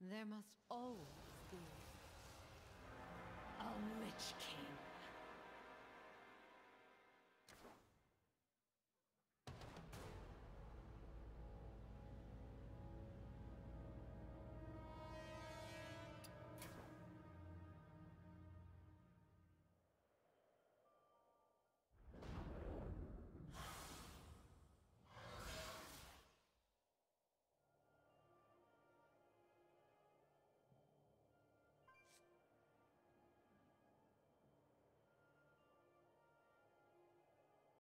There must always be